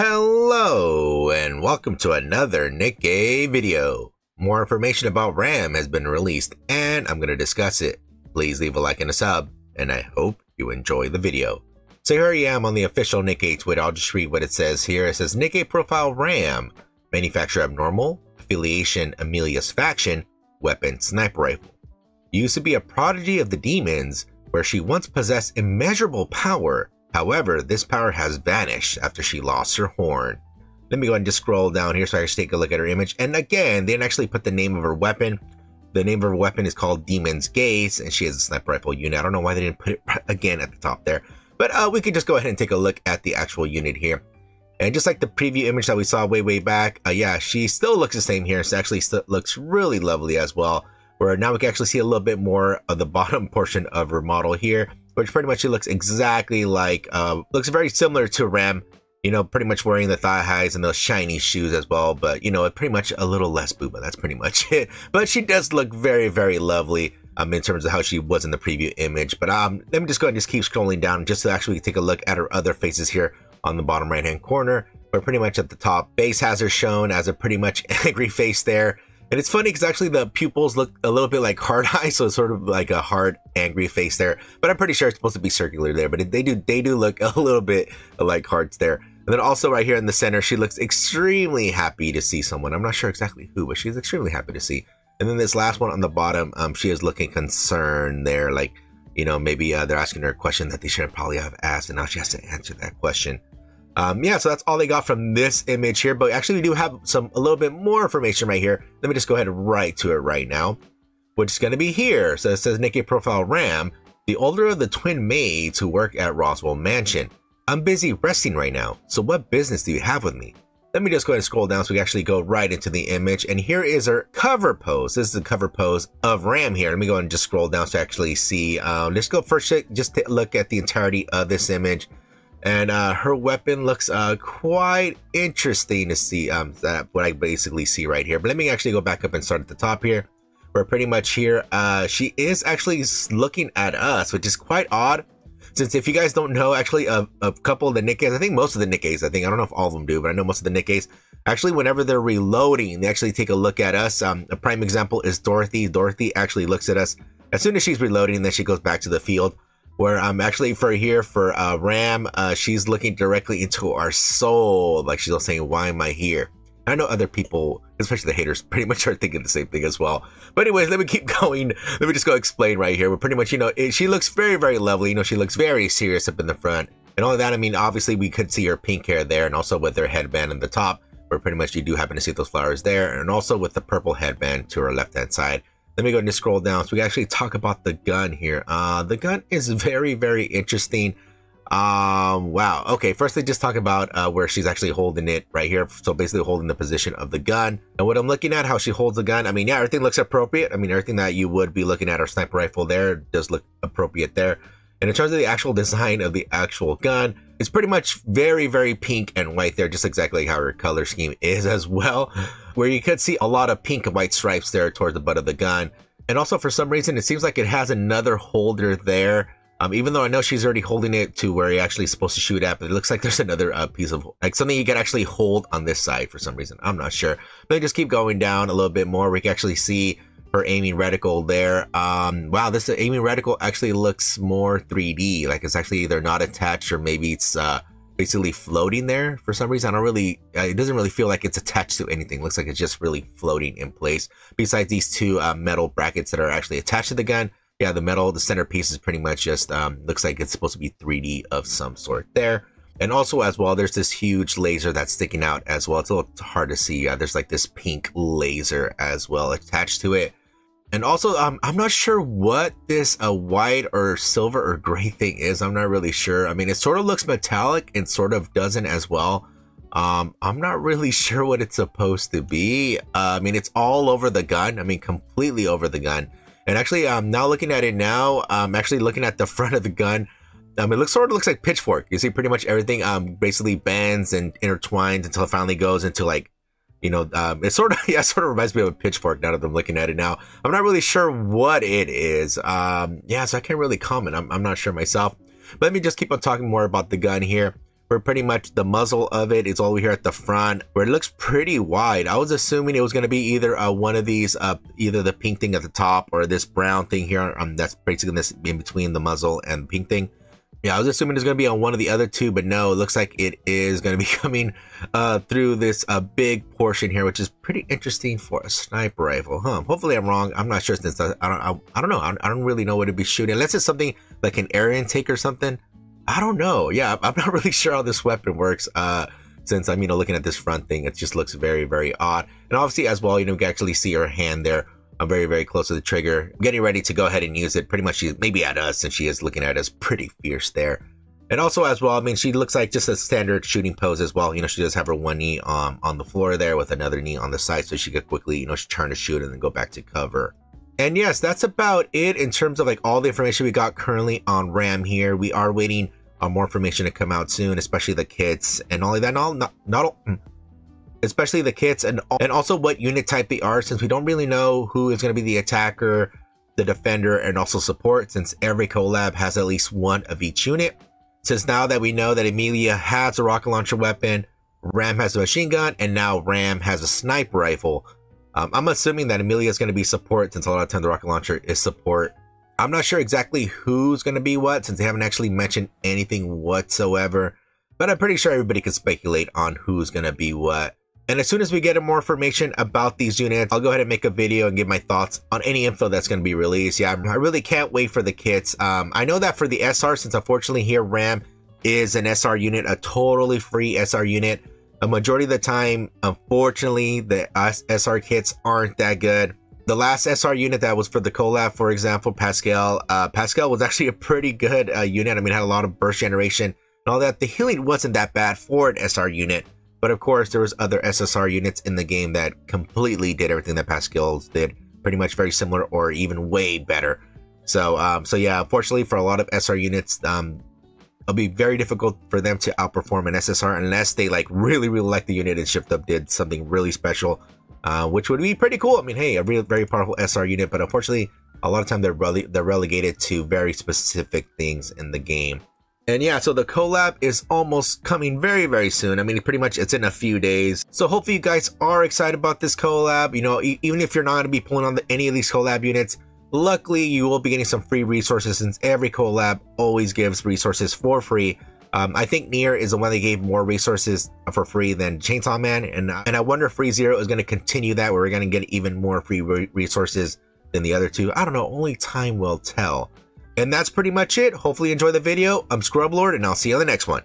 Hello and welcome to another Nikke video. More information about RAM has been released and I'm going to discuss it. Please leave a like and a sub and I hope you enjoy the video. So here I am on the official Nikke Twitter. I'll just read what it says here. It says Nikke profile RAM, manufacturer abnormal, affiliation Emilia's faction, weapon sniper rifle. Used to be a prodigy of the demons where she once possessed immeasurable power However, this power has vanished after she lost her horn. Let me go ahead and just scroll down here so I can take a look at her image. And again, they didn't actually put the name of her weapon. The name of her weapon is called Demon's Gaze, and she has a sniper rifle unit. I don't know why they didn't put it again at the top there. But uh, we could just go ahead and take a look at the actual unit here. And just like the preview image that we saw way, way back, uh, yeah, she still looks the same here. She actually looks really lovely as well. Where now we can actually see a little bit more of the bottom portion of her model here which pretty much she looks exactly like, uh, looks very similar to Ram. You know, pretty much wearing the thigh highs and those shiny shoes as well, but you know, pretty much a little less booba. That's pretty much it. But she does look very, very lovely. Um, in terms of how she was in the preview image. But um, let me just go ahead and just keep scrolling down just to actually take a look at her other faces here on the bottom right hand corner. But pretty much at the top, base has her shown as a pretty much angry face there. And it's funny because actually the pupils look a little bit like hard eyes, so it's sort of like a hard, angry face there. But I'm pretty sure it's supposed to be circular there. But they do they do look a little bit like hearts there. And then also right here in the center, she looks extremely happy to see someone. I'm not sure exactly who, but she's extremely happy to see. And then this last one on the bottom, um, she is looking concerned there, like you know maybe uh, they're asking her a question that they shouldn't probably have asked, and now she has to answer that question. Um, yeah, so that's all they got from this image here, but actually we do have some a little bit more information right here. Let me just go ahead and write to it right now, which is going to be here. So it says Nikke Profile Ram, the older of the twin maids who work at Roswaal Mansion. I'm busy resting right now, so what business do you have with me? Let me just go ahead and scroll down so we actually go right into the image. And here is her cover pose. This is the cover pose of Ram here. Let me go ahead and just scroll down to actually see. Um, let's go first, just look at the entirety of this image and uh, her weapon looks uh, quite interesting to see. Um, that what I basically see right here. But let me actually go back up and start at the top here. We're pretty much here, uh, she is actually looking at us, which is quite odd. Since if you guys don't know, actually, a, a couple of the Nikkes, I think most of the Nikkes, I think, I don't know if all of them do, but I know most of the Nikkes, actually, whenever they're reloading, they actually take a look at us. Um, a prime example is Dorothy. Dorothy actually looks at us as soon as she's reloading, then she goes back to the field where I'm actually for here for uh, Ram, uh, she's looking directly into our soul, like she's all saying, "Why am I here?" I know other people, especially the haters, pretty much are thinking the same thing as well. But anyways, let me keep going. Let me just go explain right here. But pretty much, you know, it, she looks very, very lovely. You know, she looks very serious up in the front. And all of that, I mean, obviously we could see her pink hair there and also with her headband in the top, where pretty much you do happen to see those flowers there. And also with the purple headband to her left-hand side. Let me go and scroll down so we actually talk about the gun here. Uh, the gun is very, very interesting. Um, wow. Okay, first they just talk about uh, where she's actually holding it right here. So basically holding the position of the gun. And what I'm looking at, how she holds the gun, I mean, yeah, everything looks appropriate. I mean, everything that you would be looking at our sniper rifle there does look appropriate there. And in terms of the actual design of the actual gun, it's pretty much very, very pink and white there, just exactly how her color scheme is as well, where you could see a lot of pink and white stripes there towards the butt of the gun. And also for some reason, it seems like it has another holder there. Um, even though I know she's already holding it to where you're actually supposed to shoot at, but it looks like there's another uh, piece of like something you can actually hold on this side for some reason. I'm not sure. But just keep going down a little bit more. We can actually see her aiming reticle there. Um, wow, this aiming reticle actually looks more 3D. Like it's actually either not attached or maybe it's uh, basically floating there for some reason. I don't really, uh, it doesn't really feel like it's attached to anything. It looks like it's just really floating in place. Besides these two uh, metal brackets that are actually attached to the gun. Yeah, the metal, the centerpiece is pretty much just, um, looks like it's supposed to be 3D of some sort there. And also as well, there's this huge laser that's sticking out as well. It's a little hard to see. Uh, there's like this pink laser as well attached to it. And also, um, I'm not sure what this uh, white or silver or gray thing is. I'm not really sure. I mean, it sort of looks metallic and sort of doesn't as well. Um, I'm not really sure what it's supposed to be. Uh, I mean, it's all over the gun. I mean, completely over the gun. And actually, I'm um, now looking at it now. I'm actually looking at the front of the gun. Um, it looks sort of looks like pitchfork. You see pretty much everything um basically bends and intertwines until it finally goes into like you know, um, it sort of yeah, sort of reminds me of a pitchfork now that I'm looking at it now. I'm not really sure what it is. Um, yeah, so I can't really comment. I'm, I'm not sure myself. But let me just keep on talking more about the gun here. where pretty much the muzzle of it, it is all here at the front, where it looks pretty wide. I was assuming it was going to be either uh, one of these, uh, either the pink thing at the top or this brown thing here. Um, that's basically this in between the muzzle and the pink thing. Yeah, I was assuming it's to be on one of the other two, but no, it looks like it is to be coming uh, through this uh, big portion here, which is pretty interesting for a sniper rifle. Huh? Hopefully I'm wrong. I'm not sure since I, I don't I, I, don't know. I, I don't really know what to be shooting unless it's something like an air intake or something. I don't know. Yeah, I'm not really sure how this weapon works. Uh, since I'm, you know, looking at this front thing, it just looks very, very odd. And obviously as well, you know, we can actually see her hand there. I'm very, very close to the trigger, I'm getting ready to go ahead and use it. Pretty much, she's maybe at us, and she is looking at us pretty fierce there. And also as well, I mean, she looks like just a standard shooting pose as well. You know, she does have her one knee um, on the floor there with another knee on the side, so she could quickly, you know, turn to shoot and then go back to cover. And yes, that's about it in terms of like all the information we got currently on RAM here. We are waiting on more information to come out soon, especially the kits and all of that. Not, not, not all, hmm, especially the kits and and also what unit type they are, since we don't really know who is going to be the attacker, the defender, and also support, since every collab has at least one of each unit. Since now that we know that Emilia has a rocket launcher weapon, Ram has a machine gun, and now Ram has a sniper rifle. Um, I'm assuming that Emilia is going to be support since a lot of times the rocket launcher is support. I'm not sure exactly who's going to be what since they haven't actually mentioned anything whatsoever, but I'm pretty sure everybody can speculate on who's going to be what. And as soon as we get more information about these units, I'll go ahead and make a video and give my thoughts on any info that's going to be released. Yeah, I really can't wait for the kits. Um, I know that for the SR, since unfortunately here RAM is an SR unit, a totally free SR unit. A majority of the time, unfortunately, the SR kits aren't that good. The last SR unit that was for the collab, for example, Pascal, uh, Pascal was actually a pretty good uh, unit. I mean, had a lot of burst generation and all that. The healing wasn't that bad for an SR unit. But of course, there was other SSR units in the game that completely did everything that Pascal's did, pretty much very similar or even way better. So, um, so yeah, unfortunately for a lot of SR units, um, it'll be very difficult for them to outperform an SSR unless they like really, really like the unit and Shift Up did something really special, uh, which would be pretty cool. I mean, hey, a real, very powerful SR unit, but unfortunately, a lot of time they're rele they're relegated to very specific things in the game. And yeah, so the collab is almost coming very, very soon. I mean, pretty much it's in a few days. So hopefully you guys are excited about this collab. You know, e even if you're not going to be pulling on the, any of these collab units, luckily you will be getting some free resources since every collab always gives resources for free. Um, I think Nier is the one that gave more resources for free than Chainsaw Man, and and I wonder if Re:Zero is going to continue that, where we're going to get even more free re resources than the other two. I don't know, only time will tell. And that's pretty much it. Hopefully you enjoy the video. I'm Scrublord, and I'll see you on the next one.